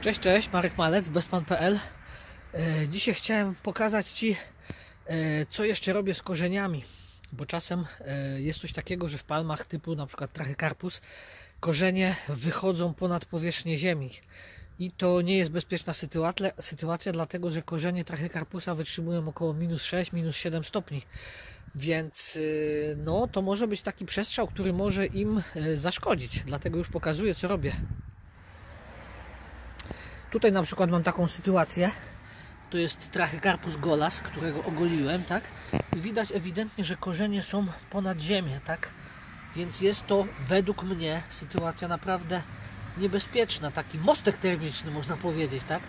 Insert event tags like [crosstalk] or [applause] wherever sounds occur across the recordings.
Cześć, cześć, Marek Malec, bezpan.pl. E, Dzisiaj chciałem pokazać Ci, e, co jeszcze robię z korzeniami, bo czasem e, jest coś takiego, że w palmach typu na przykład trachycarpus korzenie wychodzą ponad powierzchnię ziemi. I to nie jest bezpieczna sytuacja, sytuacja dlatego że korzenie trachycarpusa wytrzymują około minus 6, minus 7 stopni. Więc no, to może być taki przestrzał, który może im zaszkodzić. Dlatego już pokazuję, co robię. Tutaj na przykład mam taką sytuację. To jest Trachycarpus golas, którego ogoliłem, tak? I widać ewidentnie, że korzenie są ponad ziemię, tak? Więc jest to według mnie sytuacja naprawdę niebezpieczna. Taki mostek termiczny można powiedzieć, tak?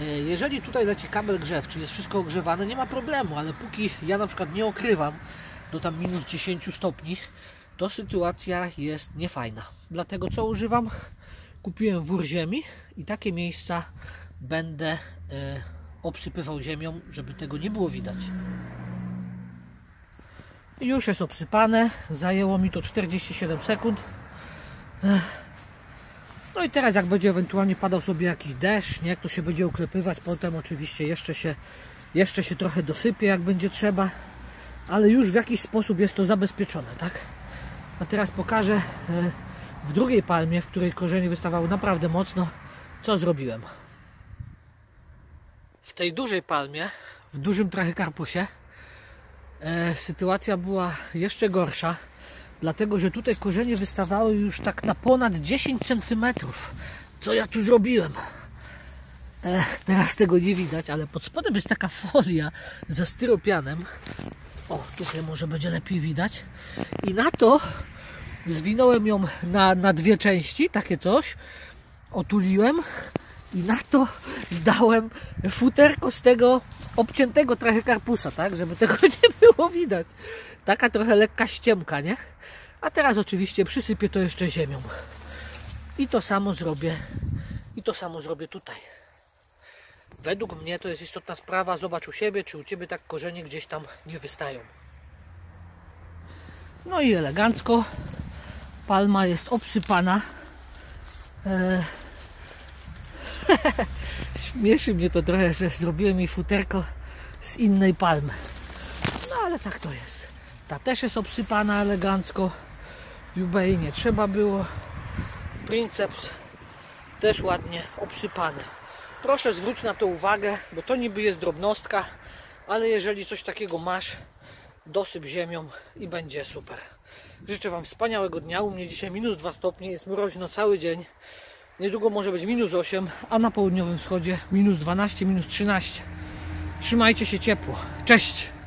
E, Jeżeli tutaj leci kabel grzewczy, jest wszystko ogrzewane, nie ma problemu, ale póki ja na przykład nie okrywam do tam minus 10 stopni, to sytuacja jest niefajna. Dlatego co używam? Kupiłem wór ziemi i takie miejsca będę e, obsypywał ziemią, żeby tego nie było widać. Już jest obsypane, zajęło mi to 47 sekund. Ech. No i teraz jak będzie ewentualnie padał sobie jakiś deszcz, nie, to się będzie uklepywać, potem oczywiście jeszcze się, jeszcze się trochę dosypie jak będzie trzeba, ale już w jakiś sposób jest to zabezpieczone, tak? A teraz pokażę e, w drugiej palmie, w której korzenie wystawały naprawdę mocno, co zrobiłem. W tej dużej palmie, w dużym trachycarpusie, e, sytuacja była jeszcze gorsza, dlatego że tutaj korzenie wystawały już tak na ponad 10 cm. Co ja tu zrobiłem? E, teraz tego nie widać, ale pod spodem jest taka folia ze styropianem. O, tutaj może będzie lepiej widać. I na to zwinąłem ją na, na dwie części, takie coś. Otuliłem i na to dałem futerko z tego obciętego trochę karpusa, tak? Żeby tego [laughs] nie było widać. Taka trochę lekka ściemka, nie? A teraz oczywiście przysypię to jeszcze ziemią. I to samo zrobię. I to samo zrobię tutaj. Według mnie to jest istotna sprawa. Zobacz u siebie, czy u Ciebie tak korzenie gdzieś tam nie wystają. No i elegancko. Palma jest obsypana. Eee... [laughs] Śmieszy mnie to trochę, że zrobiłem jej futerko z innej palmy. No ale tak to jest. Ta też jest obsypana elegancko. Jubei nie trzeba było. Princeps też ładnie obsypany. Proszę zwróć na to uwagę, bo to niby jest drobnostka, ale jeżeli coś takiego masz, dosyp ziemią i będzie super. Życzę Wam wspaniałego dnia. U mnie dzisiaj minus 2 stopnie, jest mroźno cały dzień. Niedługo może być minus 8, a na południowym wschodzie minus 12, minus 13. Trzymajcie się ciepło. Cześć!